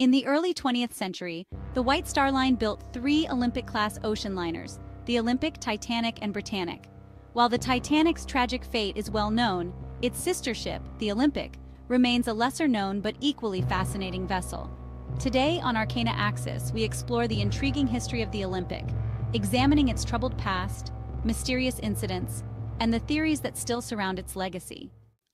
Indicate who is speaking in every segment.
Speaker 1: In the early 20th century, the White Star Line built three Olympic-class ocean liners, the Olympic, Titanic, and Britannic. While the Titanic's tragic fate is well known, its sister ship, the Olympic, remains a lesser-known but equally fascinating vessel. Today on Arcana Axis, we explore the intriguing history of the Olympic, examining its troubled past, mysterious incidents, and the theories that still surround its legacy.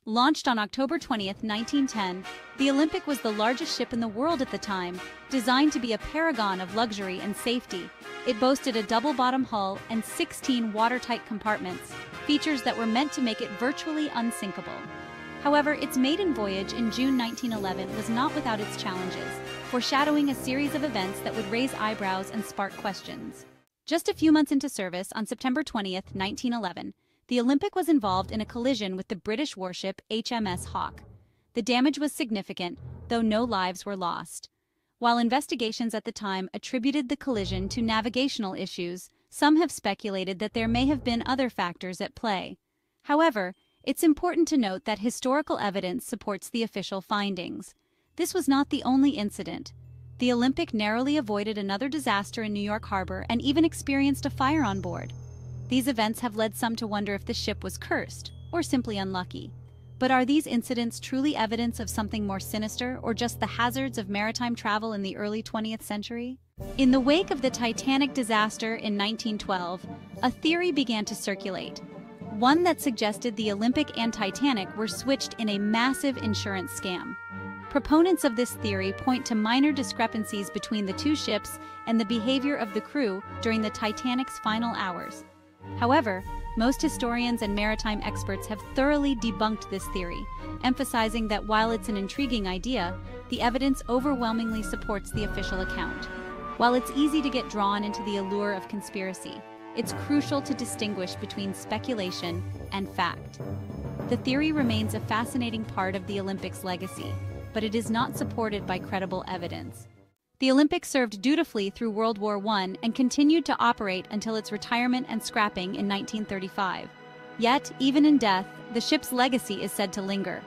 Speaker 1: Launched on October 20, 1910, the Olympic was the largest ship in the world at the time, designed to be a paragon of luxury and safety. It boasted a double-bottom hull and 16 watertight compartments, features that were meant to make it virtually unsinkable. However, its maiden voyage in June 1911 was not without its challenges, foreshadowing a series of events that would raise eyebrows and spark questions. Just a few months into service, on September 20, 1911, the Olympic was involved in a collision with the British warship HMS Hawke. The damage was significant, though no lives were lost. While investigations at the time attributed the collision to navigational issues, some have speculated that there may have been other factors at play. However, it's important to note that historical evidence supports the official findings. This was not the only incident the Olympic narrowly avoided another disaster in New York Harbor and even experienced a fire on board. These events have led some to wonder if the ship was cursed, or simply unlucky. But are these incidents truly evidence of something more sinister or just the hazards of maritime travel in the early 20th century? In the wake of the Titanic disaster in 1912, a theory began to circulate. One that suggested the Olympic and Titanic were switched in a massive insurance scam. Proponents of this theory point to minor discrepancies between the two ships and the behavior of the crew during the Titanic's final hours. However, most historians and maritime experts have thoroughly debunked this theory, emphasizing that while it's an intriguing idea, the evidence overwhelmingly supports the official account. While it's easy to get drawn into the allure of conspiracy, it's crucial to distinguish between speculation and fact. The theory remains a fascinating part of the Olympics' legacy, but it is not supported by credible evidence. The Olympics served dutifully through World War I and continued to operate until its retirement and scrapping in 1935. Yet, even in death, the ship's legacy is said to linger.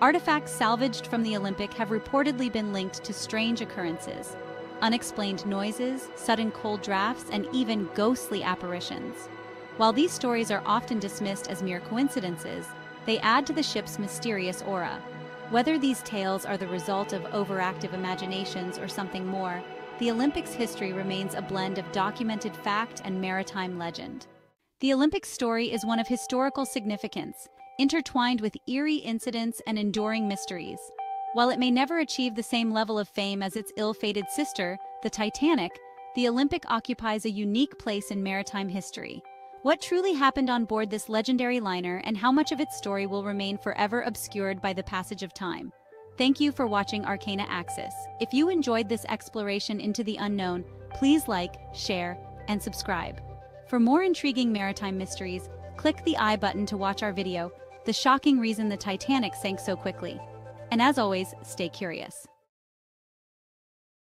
Speaker 1: Artifacts salvaged from the Olympic have reportedly been linked to strange occurrences, unexplained noises, sudden cold drafts, and even ghostly apparitions. While these stories are often dismissed as mere coincidences, they add to the ship's mysterious aura. Whether these tales are the result of overactive imaginations or something more, the Olympics history remains a blend of documented fact and maritime legend. The Olympics story is one of historical significance, intertwined with eerie incidents and enduring mysteries. While it may never achieve the same level of fame as its ill-fated sister, the Titanic, the Olympic occupies a unique place in maritime history. What truly happened on board this legendary liner and how much of its story will remain forever obscured by the passage of time? Thank you for watching Arcana Axis. If you enjoyed this exploration into the unknown, please like, share, and subscribe. For more intriguing maritime mysteries, click the I button to watch our video, The Shocking Reason the Titanic Sank So Quickly. And as always, stay curious.